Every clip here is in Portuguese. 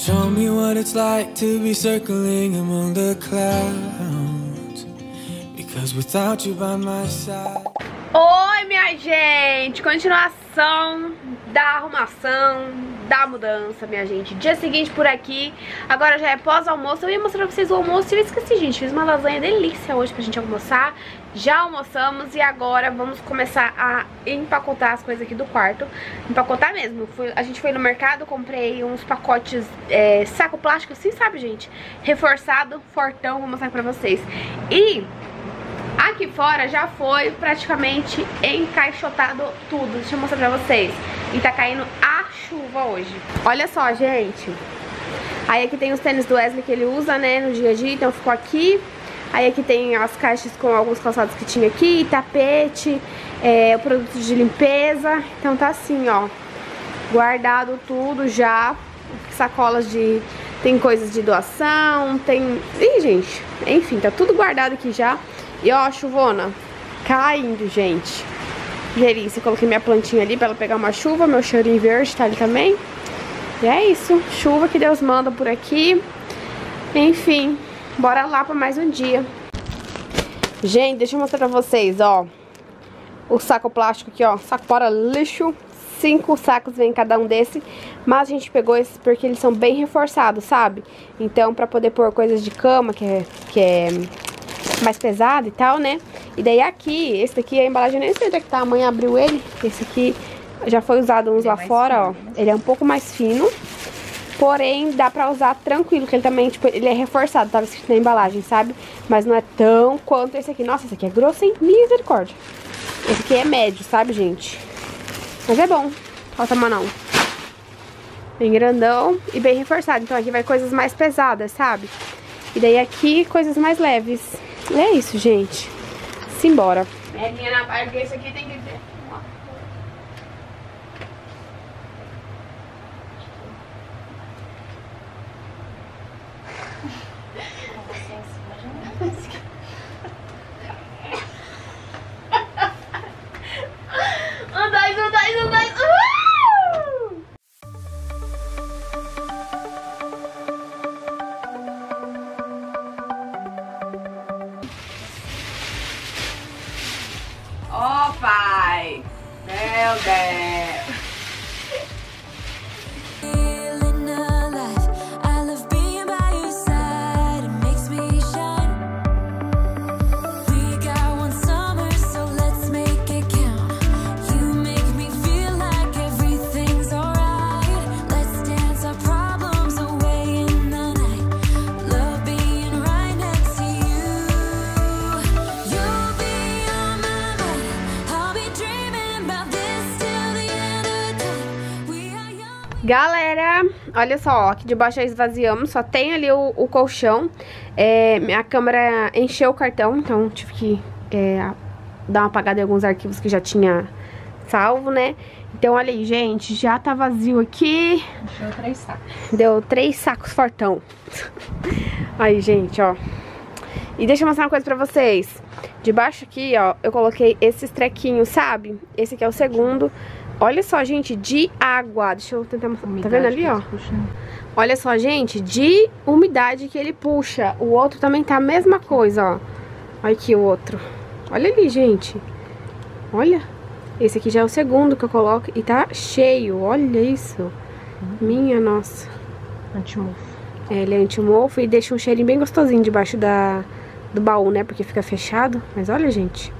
Show me what it's like to be circling among the clouds. Because without you by my side. Oi, minha gente! Continuação da arrumação, da mudança, minha gente. Dia seguinte por aqui. Agora já é pós-almoço. Eu ia mostrar pra vocês o almoço e eu esqueci, gente. Fiz uma lasanha delícia hoje pra gente almoçar. Já almoçamos e agora vamos começar a empacotar as coisas aqui do quarto. Empacotar mesmo. Fui, a gente foi no mercado, comprei uns pacotes é, saco plástico, assim, sabe, gente? Reforçado, fortão, vou mostrar pra vocês. E Aqui fora já foi praticamente encaixotado tudo. Deixa eu mostrar pra vocês. E tá caindo a chuva hoje. Olha só, gente. Aí aqui tem os tênis do Wesley que ele usa, né, no dia a dia. Então ficou aqui. Aí aqui tem as caixas com alguns calçados que tinha aqui, tapete, é, produtos de limpeza. Então tá assim, ó, guardado tudo já. Sacolas de... tem coisas de doação, tem... Ih, gente, enfim, tá tudo guardado aqui já. E ó, chuvona, caindo, gente. Delícia, coloquei minha plantinha ali pra ela pegar uma chuva, meu cheirinho verde tá ali também. E é isso, chuva que Deus manda por aqui. Enfim, bora lá pra mais um dia. Gente, deixa eu mostrar pra vocês, ó. O saco plástico aqui, ó, saco para lixo. Cinco sacos vem cada um desse. Mas a gente pegou esses porque eles são bem reforçados, sabe? Então, pra poder pôr coisas de cama, que é, que é mais pesado e tal, né? E daí aqui, esse daqui, a embalagem nem sei onde é que tá, a mãe abriu ele. Esse aqui já foi usado uns lá fora, fino, ó. Né? Ele é um pouco mais fino. Porém, dá pra usar tranquilo, que ele também, tipo, ele é reforçado, tava escrito na embalagem, sabe? Mas não é tão quanto esse aqui. Nossa, esse aqui é grosso, hein? Misericórdia. Esse aqui é médio, sabe, gente? Mas é bom. Falta não. Bem grandão e bem reforçado. Então aqui vai coisas mais pesadas, sabe? E daí aqui, coisas mais leves. É isso, gente. Simbora. É minha na parte, esse aqui tem que Meu Galera, olha só, aqui debaixo já esvaziamos, só tem ali o, o colchão. É, minha câmera encheu o cartão, então tive que é, dar uma apagada em alguns arquivos que já tinha salvo, né? Então, olha aí, gente, já tá vazio aqui. Encheu três sacos. Deu três sacos fortão. aí, gente, ó. E deixa eu mostrar uma coisa pra vocês. Debaixo aqui, ó, eu coloquei esses trequinhos, sabe? Esse aqui é o segundo. Olha só, gente, de água. Deixa eu tentar mostrar. Umidade tá vendo ali, ó? Olha só, gente, de umidade que ele puxa. O outro também tá a mesma coisa, ó. Olha aqui o outro. Olha ali, gente. Olha. Esse aqui já é o segundo que eu coloco e tá cheio. Olha isso. Minha nossa. Antimofo. É, ele é antimofo e deixa um cheirinho bem gostosinho debaixo da, do baú, né? Porque fica fechado. Mas olha, gente.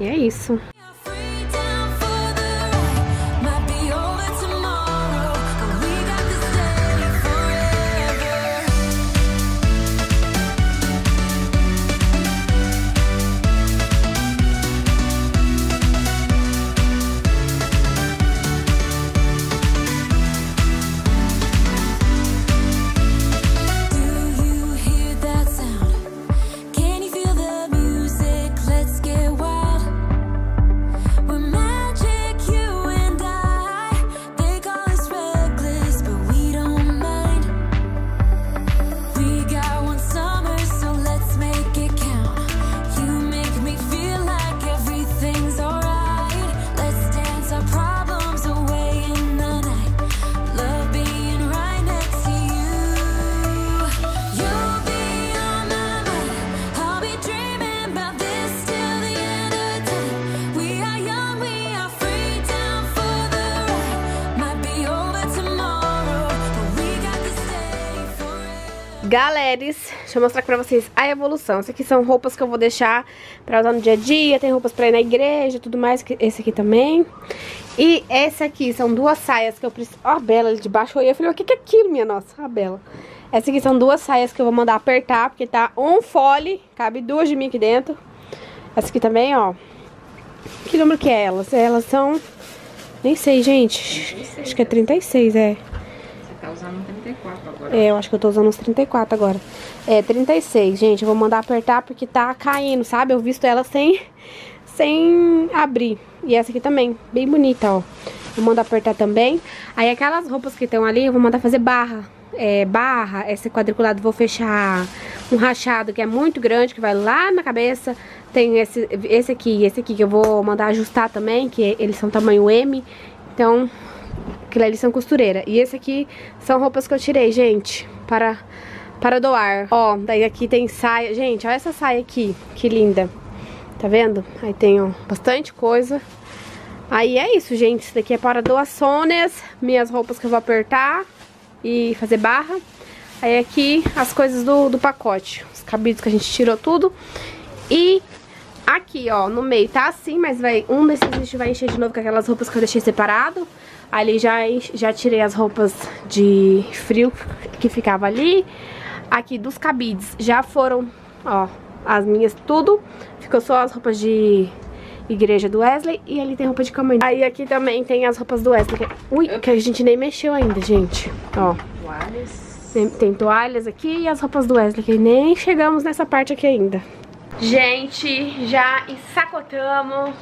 E é isso. Galeres, deixa eu mostrar pra vocês a evolução. Essas aqui são roupas que eu vou deixar pra usar no dia a dia. Tem roupas pra ir na igreja tudo mais. Esse aqui também. E esse aqui são duas saias que eu preciso... Ó a Bela ali de baixo. Eu falei, o que, que é aquilo, minha nossa? A Bela. Essas aqui são duas saias que eu vou mandar apertar, porque tá um fole. Cabe duas de mim aqui dentro. Essa aqui também, ó. Que número que é elas? Elas são... Nem sei, gente. 36, acho que é 36, é. Tá usando 34 agora. É, eu acho que eu tô usando uns 34 agora. É, 36, gente. Eu vou mandar apertar porque tá caindo, sabe? Eu visto ela sem, sem abrir. E essa aqui também, bem bonita, ó. Vou mandar apertar também. Aí aquelas roupas que estão ali, eu vou mandar fazer barra. É, barra, esse quadriculado vou fechar um rachado que é muito grande, que vai lá na cabeça. Tem esse, esse aqui e esse aqui que eu vou mandar ajustar também, que eles são tamanho M. Então, Aquilo ali são costureira. E esse aqui são roupas que eu tirei, gente, para, para doar. Ó, daí aqui tem saia. Gente, olha essa saia aqui, que linda. Tá vendo? Aí tem, ó, bastante coisa. Aí é isso, gente. Isso daqui é para doações. Minhas roupas que eu vou apertar e fazer barra. Aí aqui as coisas do, do pacote. Os cabides que a gente tirou tudo. E aqui, ó, no meio tá assim, mas vai um desses a gente vai encher de novo com aquelas roupas que eu deixei separado. Ali já, já tirei as roupas de frio que ficava ali. Aqui dos cabides já foram, ó, as minhas tudo. Ficou só as roupas de igreja do Wesley e ali tem roupa de cama. Aí aqui também tem as roupas do Wesley. Que, ui, que a gente nem mexeu ainda, gente. Ó. Toalhas. Tem, tem toalhas aqui e as roupas do Wesley, que nem chegamos nessa parte aqui ainda. Gente, já ensacotamos.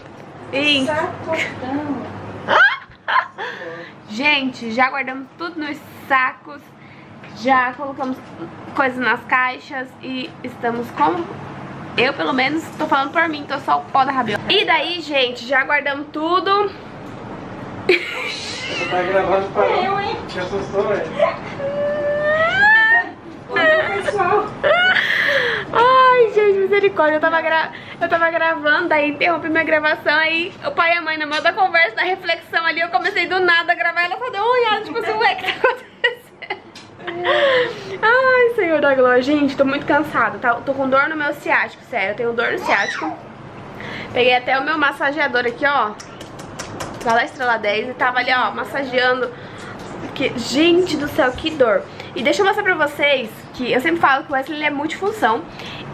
Ensacotamos. Gente, já guardamos tudo nos sacos, já colocamos coisas nas caixas e estamos com... Eu, pelo menos, tô falando por mim, tô só o pó da rabiola. E daí, gente, já guardamos tudo. Você tá gravando para eu, hein? Te assustou, é? pessoal. Misericórdia. Eu tava, gra... eu tava gravando, daí interrompi minha gravação. Aí o pai e a mãe, na meio da conversa, da reflexão ali, eu comecei do nada a gravar. Ela só deu uma olhada, tipo assim, ué, o que tá acontecendo? Ai, Senhor da Glória. Gente, tô muito cansada. Tá? Tô com dor no meu ciático, sério. Eu tenho dor no ciático. Peguei até o meu massageador aqui, ó. Da La Estrela 10 e tava ali, ó, massageando. Porque, gente do céu, que dor. E deixa eu mostrar pra vocês que eu sempre falo que o Wesley é multifunção.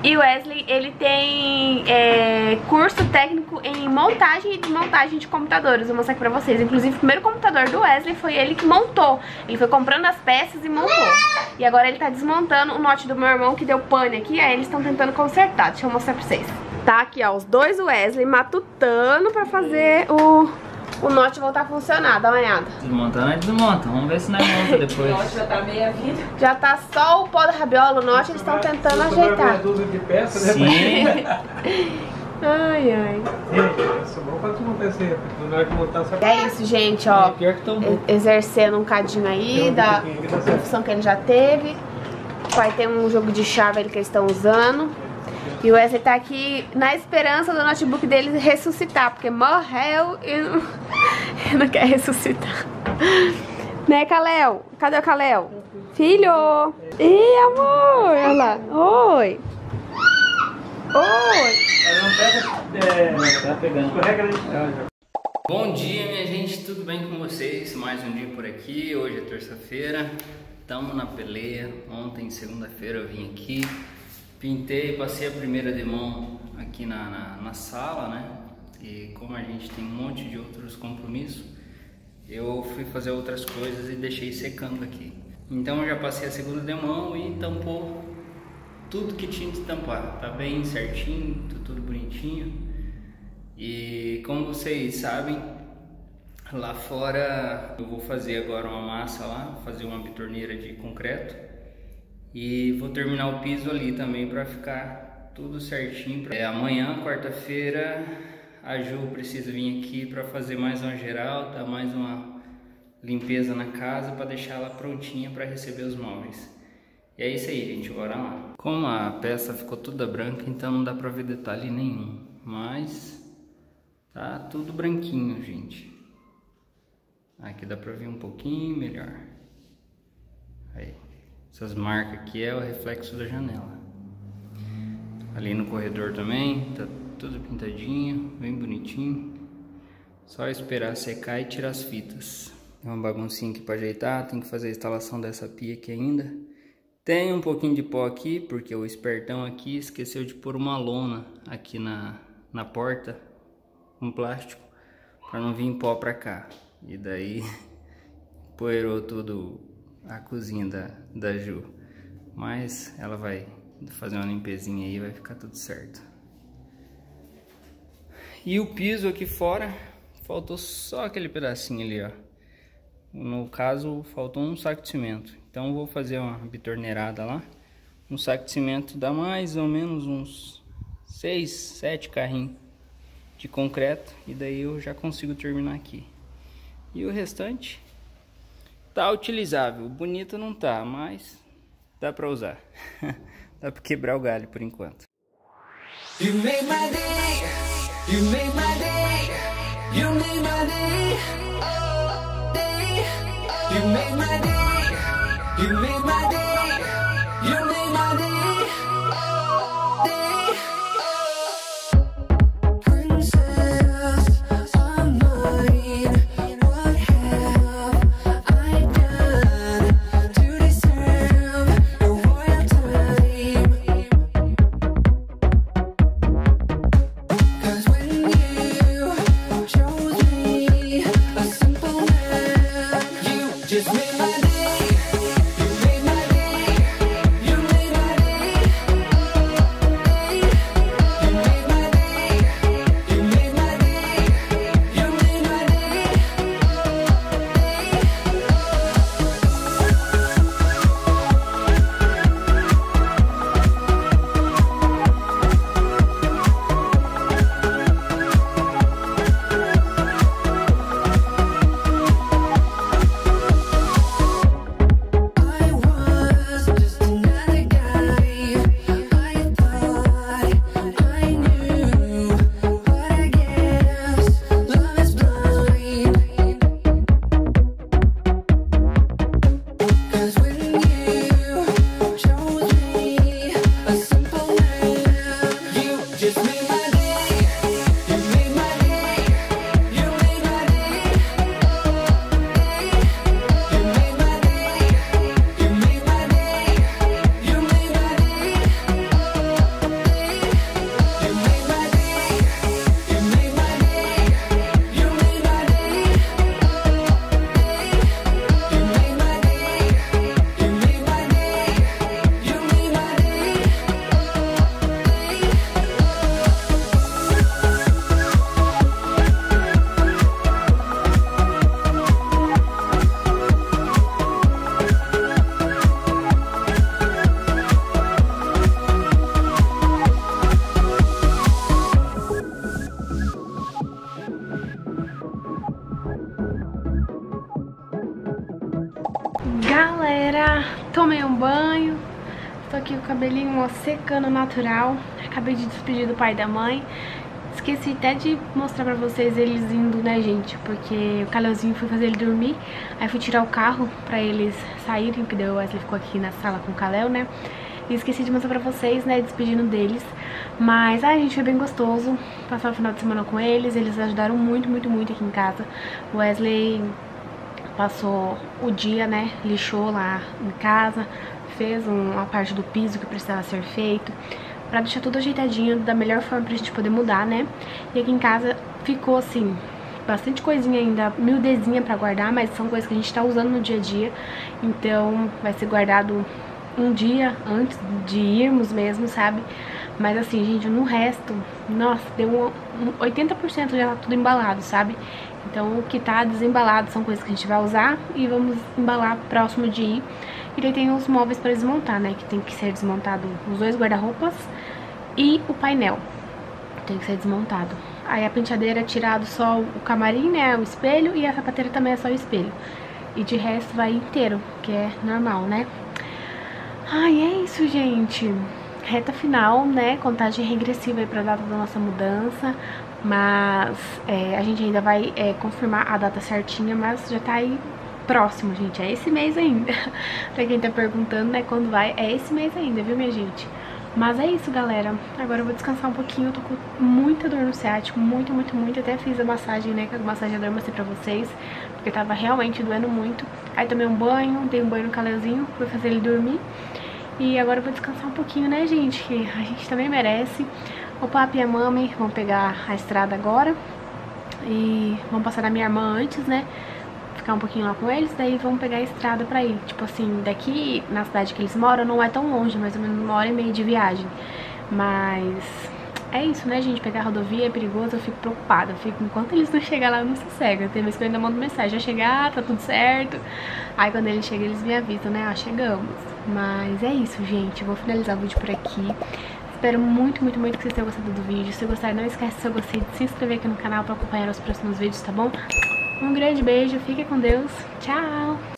E o Wesley, ele tem é, curso técnico em montagem e desmontagem de computadores. Vou mostrar aqui pra vocês. Inclusive, o primeiro computador do Wesley foi ele que montou. Ele foi comprando as peças e montou. E agora ele tá desmontando o note do meu irmão que deu pane aqui. Aí eles estão tentando consertar. Deixa eu mostrar pra vocês. Tá aqui, ó, os dois Wesley matutando pra fazer o o note voltar a funcionar, dá uma olhada. Desmontando é desmonta, vamos ver se não é monta depois. O note já tá meia vida. Já tá só o pó da rabiola, o note eles estão tentando ajeitar. de peça, né? Sim. ai, ai. É isso, gente, ó. É, Exercendo um cadinho aí da profissão que ele já teve. Vai ter um jogo de chave que eles estão usando. E o Wesley tá aqui na esperança do notebook dele ressuscitar, porque morreu e não, e não quer ressuscitar. Né, Kalel? Cadê o Kalel? Filho! Ih, amor! Olha lá. Oi! Oi! Bom dia, minha gente, tudo bem com vocês? Mais um dia por aqui, hoje é terça-feira, estamos na peleia. Ontem, segunda-feira, eu vim aqui, pintei, passei a primeira demão aqui na, na, na sala, né? E como a gente tem um monte de outros compromissos, eu fui fazer outras coisas e deixei secando aqui. Então eu já passei a segunda demão e tampou tudo que tinha de tampar. Tá bem certinho, tá tudo bonitinho. E como vocês sabem, lá fora eu vou fazer agora uma massa lá, fazer uma bitorneira de concreto e vou terminar o piso ali também para ficar tudo certinho. É, amanhã, quarta-feira, a Ju precisa vir aqui para fazer mais uma geral, dar mais uma limpeza na casa para deixar ela prontinha para receber os móveis. E é isso aí, gente, bora lá. Como a peça ficou toda branca, então não dá para ver detalhe nenhum, mas Tá tudo branquinho, gente. Aqui dá pra ver um pouquinho melhor. Aí. Essas marcas aqui é o reflexo da janela. Ali no corredor também, tá tudo pintadinho, bem bonitinho. Só esperar secar e tirar as fitas. Tem uma baguncinha aqui para ajeitar, tem que fazer a instalação dessa pia aqui ainda. Tem um pouquinho de pó aqui, porque o espertão aqui esqueceu de pôr uma lona aqui na, na porta, um plástico, para não vir pó para cá. E daí poeirou tudo a cozinha da, da Ju. Mas ela vai fazer uma limpezinha aí e vai ficar tudo certo. E o piso aqui fora, faltou só aquele pedacinho ali, ó. No caso, faltou um saco de cimento. Então vou fazer uma bitorneirada lá. Um saco de cimento dá mais ou menos uns 6, 7 carrinhos de concreto. E daí eu já consigo terminar aqui. E o restante tá utilizável. Bonito não tá, mas dá pra usar. dá pra quebrar o galho por enquanto. You made my day, you made my day, you made my day, oh. You made my day, you made my day, you made my day, oh, day. Secando natural. Acabei de despedir do pai e da mãe. Esqueci até de mostrar pra vocês eles indo, né, gente? Porque o Caleuzinho foi fazer ele dormir. Aí fui tirar o carro pra eles saírem, porque daí o Wesley ficou aqui na sala com o Caleu, né? E esqueci de mostrar pra vocês, né, despedindo deles. Mas, ai, gente, foi bem gostoso passar o final de semana com eles. Eles ajudaram muito, muito, muito aqui em casa. O Wesley passou o dia, né, lixou lá em casa, fez um- uma parte do piso que precisava ser feito, pra deixar tudo ajeitadinho da melhor forma pra gente poder mudar, né. E aqui em casa ficou assim, bastante coisinha ainda, miudezinha pra guardar, mas são coisas que a gente tá usando no dia a dia, então vai ser guardado um dia antes de irmos mesmo, sabe? Mas assim, gente, no resto, nossa, deu um, um 80% já tá tudo embalado, sabe? Então o que tá desembalado são coisas que a gente vai usar e vamos embalar próximo de ir. E daí tem os móveis pra desmontar, né? Que tem que ser desmontado os dois guarda-roupas e o painel. Tem que ser desmontado. Aí a penteadeira é tirado só o camarim, né? O espelho e a sapateira também é só o espelho. E de resto vai inteiro, que é normal, né? Ai, é isso, gente. Reta final, né? Contagem regressiva aí pra data da nossa mudança. Mas é, a gente ainda vai é, confirmar a data certinha, mas já tá aí próximo, gente. É esse mês ainda. pra quem tá perguntando, né, quando vai, é esse mês ainda, viu, minha gente? Mas é isso, galera. Agora eu vou descansar um pouquinho. Eu tô com muita dor no ciático, muito, muito, muito. Até fiz a massagem, né, com a massageador, mostrei pra vocês. Porque tava realmente doendo muito. Aí tomei um banho, dei um banho no caleuzinho, fui fazer ele dormir. E agora eu vou descansar um pouquinho, né, gente? Que a gente também merece. O papi e a mami vão pegar a estrada agora. E vão passar na minha irmã antes, né? Ficar um pouquinho lá com eles, daí vão pegar a estrada pra ir. Tipo assim, daqui na cidade que eles moram não é tão longe, mais ou menos uma hora e meia de viagem. Mas é isso, né, gente? Pegar rodovia é perigoso, eu fico preocupada. Eu fico, enquanto eles não chegar lá, eu não sossego. Tem vezes que eu ainda mando mensagem, já chegar, tá tudo certo. Aí quando eles chegam, eles me avisam, né? Ah, chegamos. Mas é isso, gente. Eu vou finalizar o vídeo por aqui. Espero muito, muito, muito que vocês tenham gostado do vídeo. Se gostar, não esquece, se eu gostei, de se inscrever aqui no canal pra acompanhar os próximos vídeos, tá bom? Um grande beijo, fique com Deus. Tchau!